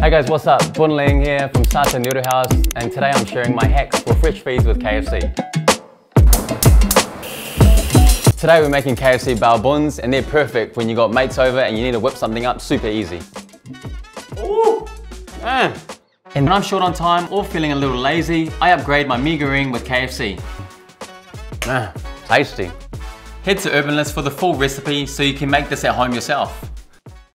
Hey guys, what's up? Bun Leng here from Sata Noodle House, and today I'm sharing my hacks for fresh feeds with KFC. Today we're making KFC bao buns, and they're perfect when you got mates over and you need to whip something up super easy. Ooh, man. And when I'm short on time or feeling a little lazy, I upgrade my meager ring with KFC. Ah, tasty. Head to Urbanlist for the full recipe so you can make this at home yourself.